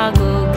I go.